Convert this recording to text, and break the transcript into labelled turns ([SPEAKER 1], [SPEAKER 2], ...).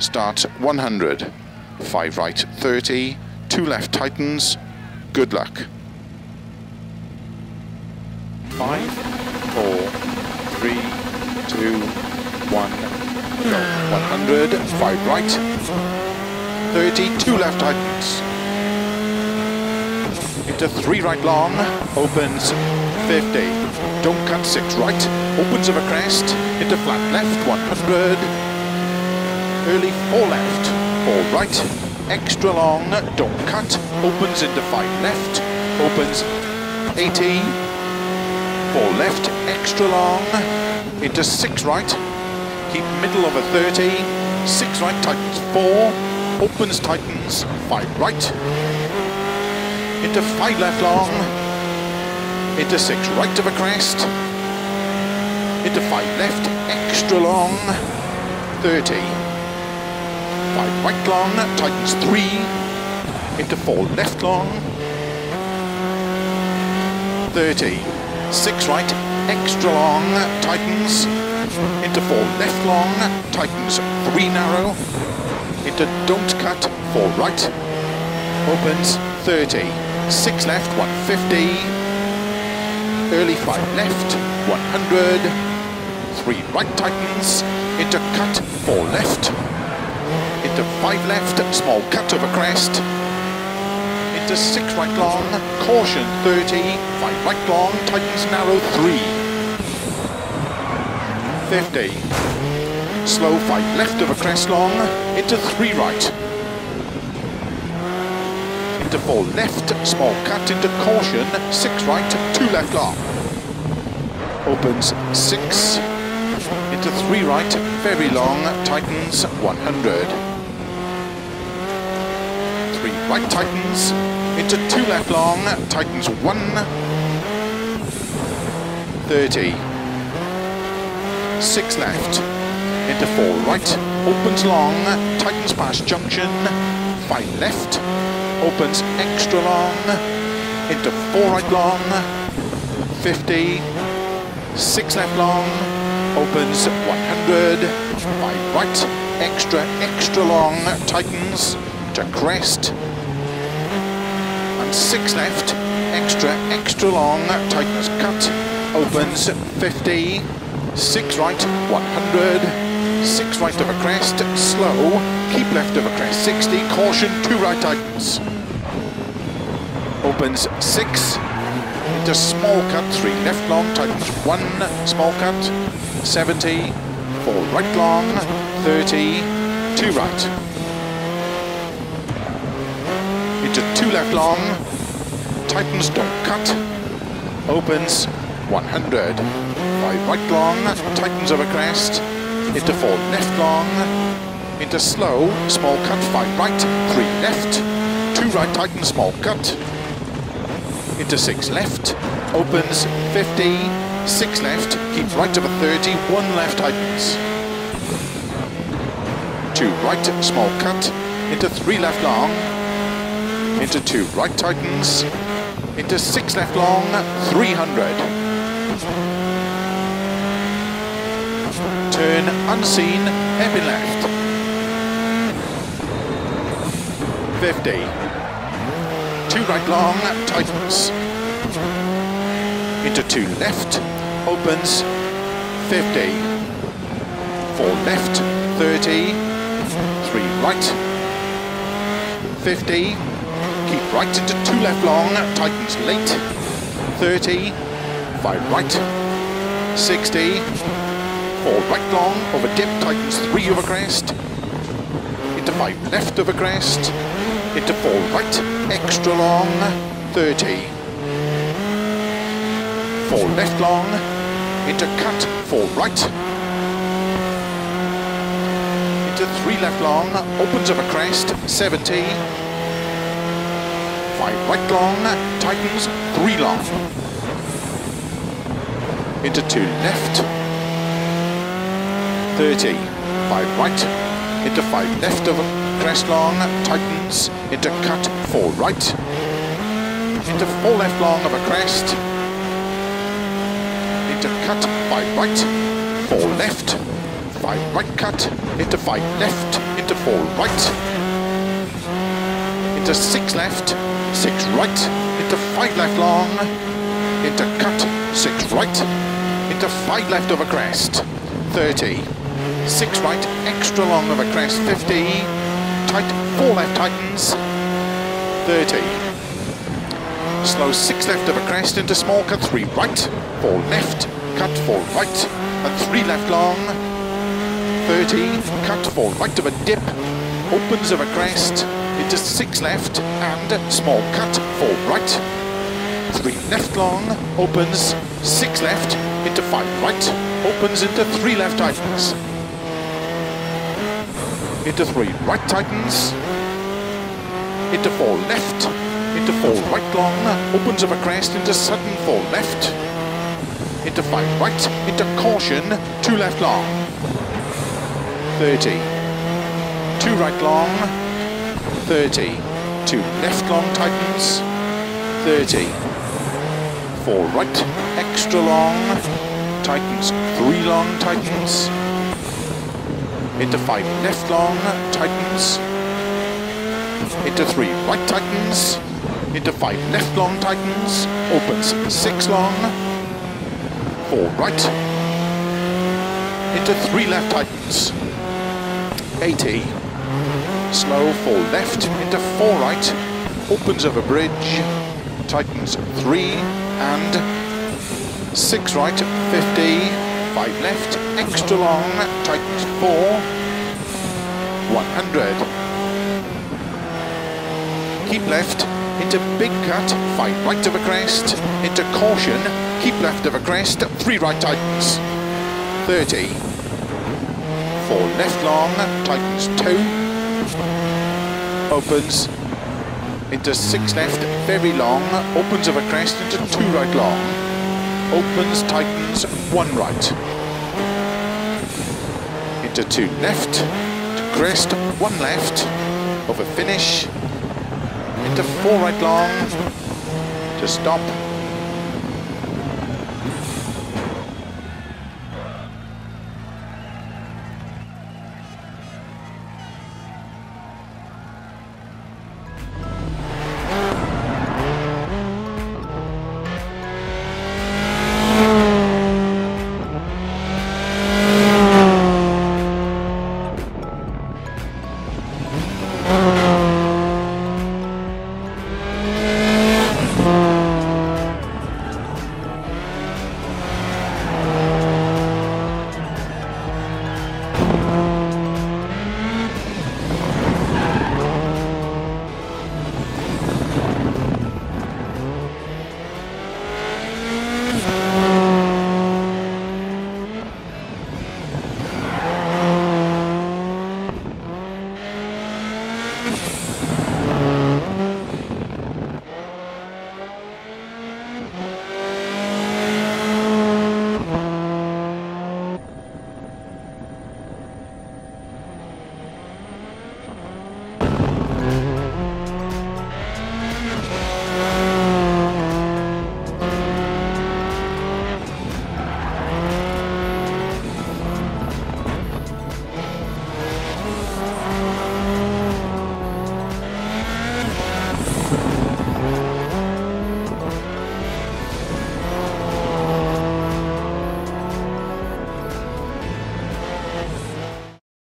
[SPEAKER 1] Start 100. 5 right 30. 2 left tightens. Good luck. 5, 4, 3, 2, 1, go. 100. 5 right. 30. 2 left tightens. Into 3 right long. Opens 50. Don't cut 6 right. Opens of a crest. Into flat left 100 early 4 left, 4 right, extra long, don't cut, opens into 5 left, opens 80, 4 left, extra long, into 6 right, keep middle of a 30, 6 right, tightens 4, opens, tightens, 5 right, into 5 left long, into 6 right of a crest, into 5 left, extra long, 30, 5 right long, tightens 3, into 4 left long, 30, 6 right, extra long, tightens, into 4 left long, tightens 3 narrow, into don't cut, 4 right, opens 30, 6 left, 150, early 5 left, 100, 3 right tightens, into cut, 4 left, into 5 left, small cut a crest, into 6 right long, caution 30, 5 right long, tightens narrow 3, 50, slow 5 left over crest long, into 3 right, into 4 left, small cut into caution, 6 right, 2 left long, opens 6, into 3 right, very long, tightens 100 three right tightens. Into two left long, tightens one, 30, six left, into four right, opens long, tightens past junction, five left, opens extra long, into four right long, 50, six left long, opens 100, five right, extra, extra long, tightens, to crest. And six left extra extra long tightness cut. Opens 50 six right 100 six right of a crest slow. Keep left of a crest 60 caution two right tightens. Opens six into small cut three left long tightens one small cut 70 four right long 30 two right into two left long, tightens don't cut, opens 100, five right long, tightens over crest, into four left long, into slow, small cut, five right, three left, two right, tightens, small cut, into six left, opens 50, six left, keep right over 30, one left, tightens, two right, small cut, into three left long, into two right tightens, into six left long, 300. Turn unseen, heavy left. 50. Two right long, tightens. Into two left, opens, 50. Four left, 30. Three right, 50 keep right into two left long, tightens late, 30, five right, 60, four right long, over dip, tightens three over crest, into five left over crest, into four right, extra long, 30, four left long, into cut, four right, into three left long, opens up a crest, 70, five. Right long, tightens, three long. Into two left, 30, five right, into five left of a crest long, tightens, into cut, four right, into four left long of a crest, into cut, five right, four left, five right cut, into five left, into four right, into six left, six right, into five left long, into cut, six right, into five left over crest, 30, six right, extra long over crest, 50, tight, four left tightens, 30, slow six left over crest into small cut, three right, four left, cut, four right, and three left long, 30, cut, four right of a dip, opens of a crest, into six left, and small cut, four right, three left long, opens, six left, into five right, opens into three left tightens, into three right tightens, into four left, into four right long, opens of a crest, into sudden four left, into five right, into caution, two left long, 30, two right long, 30, two left long tightens, 30, four right, extra long, tightens, three long tightens, into five left long, tightens, into three right tightens, into five left long tightens, opens six long, four right, into three left tightens, 80, slow four left into four right, opens over bridge, tightens three and six right, 50, five left, extra long, tightens four, 100. Keep left, into big cut, five right of a crest, into caution, keep left of a crest, three right tightens, 30, four left long, tightens two, opens into six left, very long, opens of a crest into two right long, opens, tightens, one right, into two left, to crest, one left, over finish, into four right long, to stop,